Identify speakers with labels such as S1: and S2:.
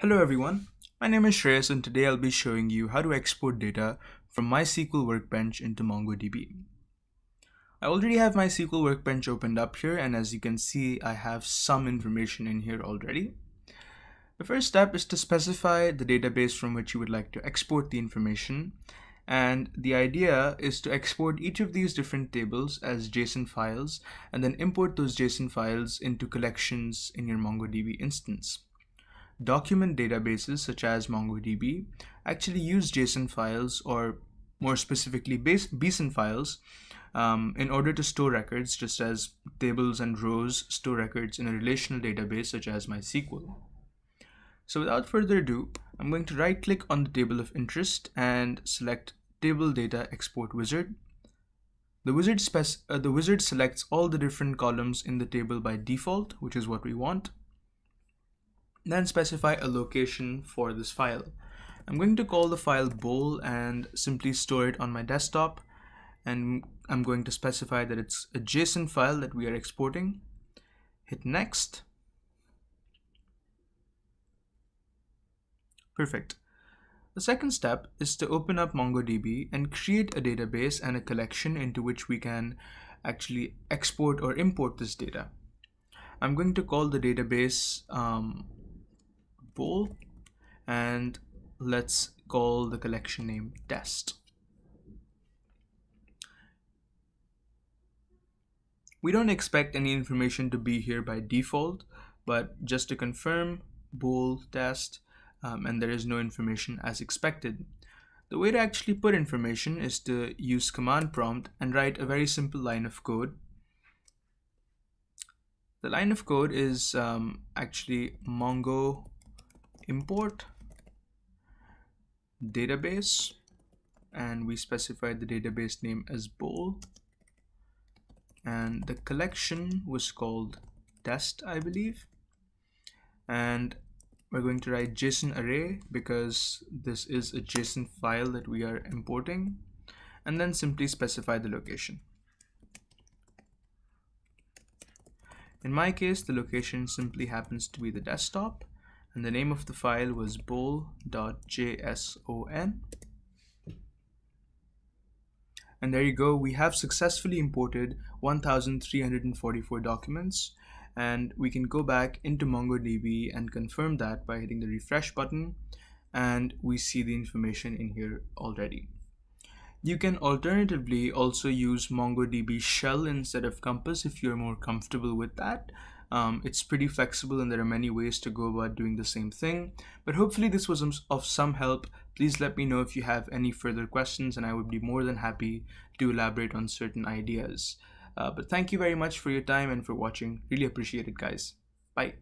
S1: Hello everyone, my name is Shreyas and today I'll be showing you how to export data from MySQL Workbench into MongoDB. I already have my MySQL Workbench opened up here and as you can see I have some information in here already. The first step is to specify the database from which you would like to export the information and the idea is to export each of these different tables as JSON files and then import those JSON files into collections in your MongoDB instance. Document databases such as MongoDB actually use JSON files or more specifically BSON files um, in order to store records just as tables and rows store records in a relational database such as MySQL. So without further ado, I'm going to right click on the table of interest and select Table Data Export Wizard. The wizard, uh, the wizard selects all the different columns in the table by default, which is what we want. Then specify a location for this file. I'm going to call the file bol and simply store it on my desktop. And I'm going to specify that it's a JSON file that we are exporting. Hit next. Perfect. The second step is to open up MongoDB and create a database and a collection into which we can actually export or import this data. I'm going to call the database um, and let's call the collection name test. We don't expect any information to be here by default, but just to confirm, bol test, um, and there is no information as expected. The way to actually put information is to use command prompt and write a very simple line of code. The line of code is um, actually mongo import database and we specified the database name as bol and the collection was called test I believe. And we're going to write JSON array because this is a JSON file that we are importing. And then simply specify the location. In my case, the location simply happens to be the desktop and the name of the file was bol.json. And there you go, we have successfully imported 1344 documents and we can go back into MongoDB and confirm that by hitting the refresh button and we see the information in here already. You can alternatively also use MongoDB shell instead of Compass if you're more comfortable with that. Um, it's pretty flexible and there are many ways to go about doing the same thing. But hopefully this was of some help. Please let me know if you have any further questions and I would be more than happy to elaborate on certain ideas. Uh, but thank you very much for your time and for watching. Really appreciate it, guys. Bye.